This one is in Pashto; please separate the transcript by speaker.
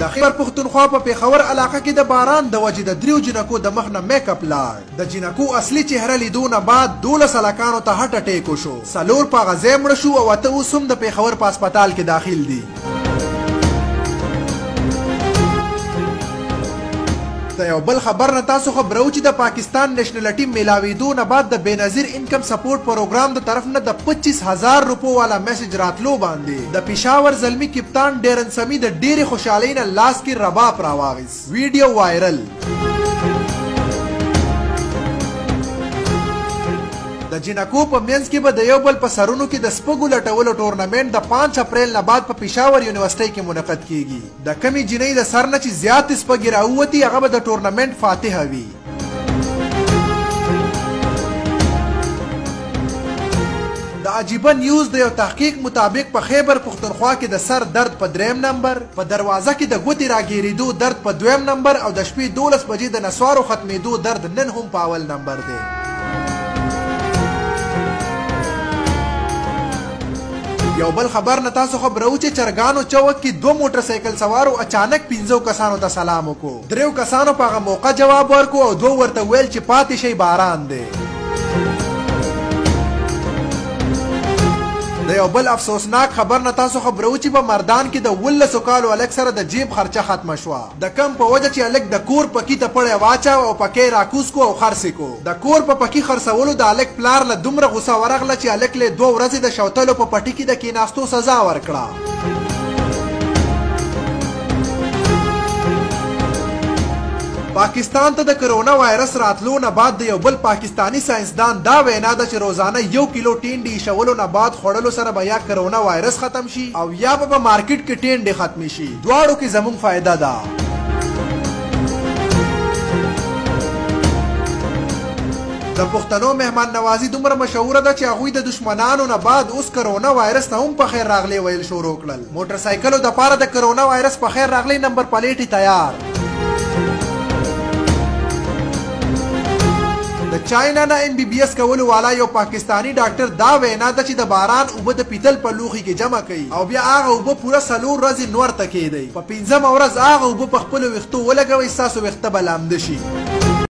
Speaker 1: د خېبر پښتونخوا په پېښور علاقه کې د باران د وجې د دريو جينکو د مخ نه مېک اپ لاړ. د جينکو اصلي چهره ليدو نه بعد دولس هلکانو ته هټ اټېک وشو. څلور په هغه ځای مړه شو او اته اوس هم د پېښور په هسپتال کې داخل دي. د یو بل خبر نه تاسو خبرو چې د پاکستان نېشنلټي مېلاوېدو نه بعد د بېنظیر انکم سپورټ پروګرام د طرف نه د پچیس هزار روپو والا میسج راتلو باندې د پشاور زلمي کپتان ډیرن سمي د ډیرې خوشحالۍ نه لاس کې رباپ راواغیست ویډیو وایرل د جنکو په منځ کې به د یو بل په سرونو کې د سپګو لټولو ټورنمنټ د 5 اپریل نه بعد په پېښور یونیورسيټي کې منعقد کیږي د کمی جنۍ د سر نه چې زیات سپګي راووتي هغه به د ټورنمنټ فاتحه وي د عجیبه نیوز د یو تحقیق مطابق په خیبر پښتونخوا کې د سر درد په دریم نمبر، په دروازه کې د ګوتې راګیریدو درد په دویم نمبر او د شپې دولس بجې د نسوارو ختمیدو درد نن هم په اول نمبر دی. یو بل خبر نه تاسو خبرو چې چرګانو چوک کې دوه موټر سایکل سوارو اچانک پنځو کسانو ته سلام وکړو. درېو کسانو په هغه موقع جواب ورکړو او دوو ورته وویل چې پاتې شئ باران دی. د یو بل افسوسناک خبر نه تاسو خبروو چې په مردان کې د اوولسو کالو هلک سره د جیب خرچه ختمه شوه د کم په وجه چې هلک د کور پکي ته پړی واچاوه او پکی یې راکوز کړو او خرڅ یې کړو د کور په پکي خرڅولو د هلک پلار له دومره غوسه ورغله چې هلک له یې دوه ورځې د شوتلو په پټي کې د کیناستو سزا ورکړه. پاکستان ته د کرونا وایرس راتلو نه بعد د یو بل پاکستاني ساينسدان دا وینا ده چې روزانه یو کیلو ټینډې ایښولو نه بعد خوړلو سره به یا کرونا وایرس ختم شي او یا به په مارکیټ کې ټینډې ختمې شي دواړو کې زموږ فایده ده د پښتنو مهمان نوازي دومره مشهوره ده چې هغوی د دښمنانو نه بعد اوس کرونا وایرس ته هم پخیر راغلې ویل شروع کړل. موټر سایکلو د پاره د کرونا وایرس پخیر راغلې نمبر پلیټې تیار. د چاینا نه ایم بي بي اس کولو والا یو پاکستاني ډاکټر دا وینا ده چې د باران اوبه د پیتل په لوښي کې جمع کوي او بیا هغه اوبه پوره څلور ورځې نور ته کیدئ په پنځمه ورځ هغه اوبه په خپلو ویښتو ولګوئ ستاسو ویښته به لامده شي.